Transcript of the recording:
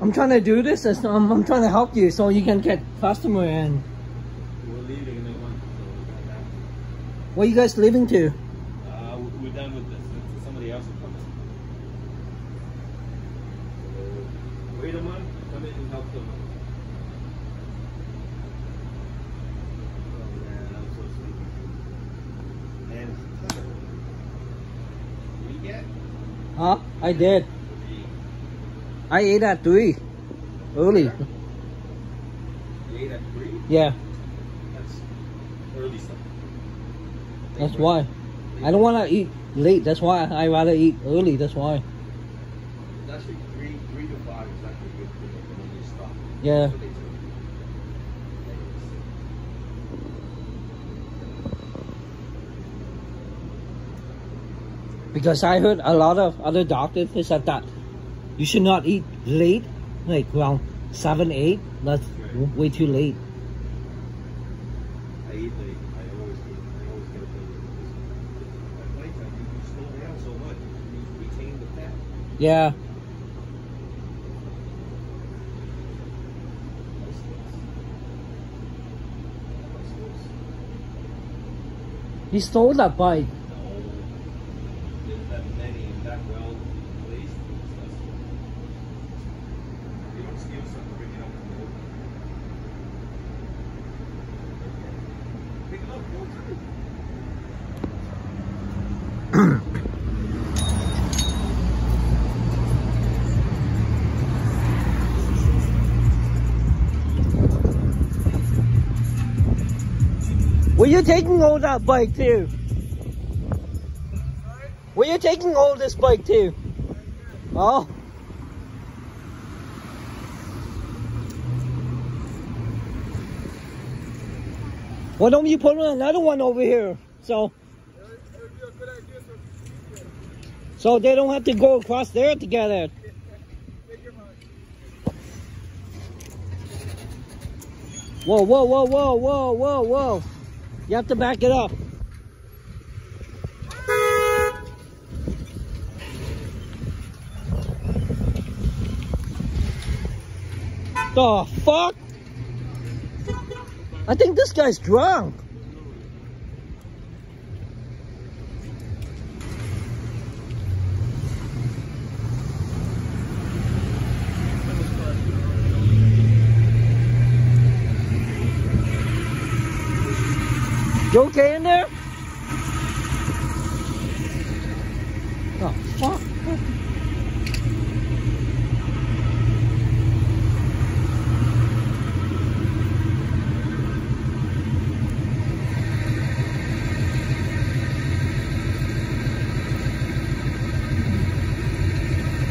I'm trying to do this. it's- I'm, I'm trying to help you so you can get customer and We're leaving in a month, so we got where you guys leaving to? Uh, we- we're done with this. Somebody else will come in. Wait a month, come in and help them. Oh man, I'm so sleepy. And we get Huh? I did. I ate at three. Early. You ate at three? Yeah, That's early stuff. that's why. I don't want to eat late. That's why I rather eat early. That's why. Actually three, three to five is actually good for when you stop. Yeah. That's what they say. Because I heard a lot of other doctors said that you should not eat late, like around seven, eight. That's w- way too late. I eat late. I always eat. I always get a At nighttime, you, you slow down so much. You retain the fat. Yeah. He stole that bike. It up. Pick it up, go through. Where you taking all that bike to? Where you taking all this bike to? Oh. Why don't you put another one over here? So, so they don't have to go across there together. Whoa, whoa, whoa, whoa, whoa, whoa, whoa. You have to back it up. The fuck? I think this guy's drunk. You okay in there? Oh, fuck.